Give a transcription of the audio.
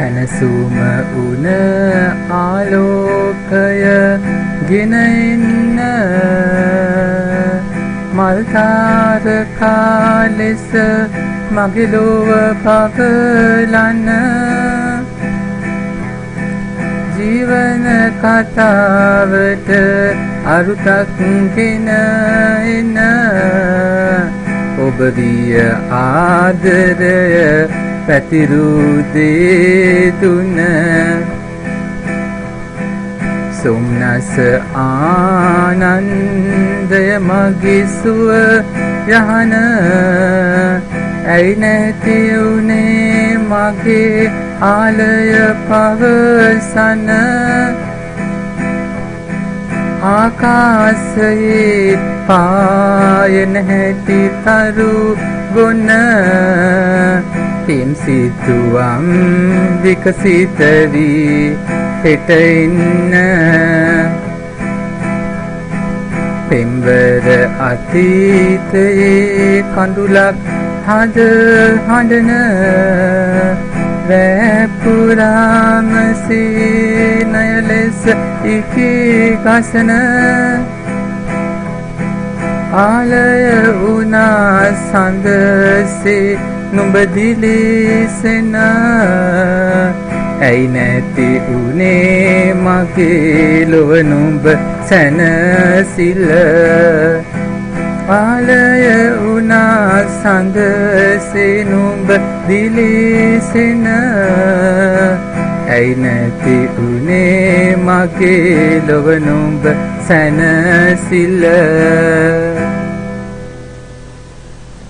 සැනසුම උන ආලෝකය ගෙනඉන්න මල්තාරකා ලෙස මගිලොව පගලන්න ජීවන කතාවට අරුතක් ගෙන එන ඔබ විය ආදරය පැතිරූදේ දුන සොම්නස ආනන්දය මගිසුව යහන. ඇයි නැතිවුනේ මගේ ආලය පවසන? ආකාසයේ පායන හැටි තරු ගොන්න පින් සිතුවම් විකසිත වී හෙට ඉන්න පෙම්වර අතීතයේ කඳුලක් හද හඬන වැපුරාම සීනය ලෙස ඉකී ගසන ආලය වුණා සඳසේ නුඹ දිලිසෙන ඇයි නැති උනේ මගේ ලොව නුඹ සැනසිල්ල ආලය වුණා සඳසේ නුඹ දිලිසෙන ඇයි නැති උනේ මගේ ලොව නුඹ සැනසිල්ල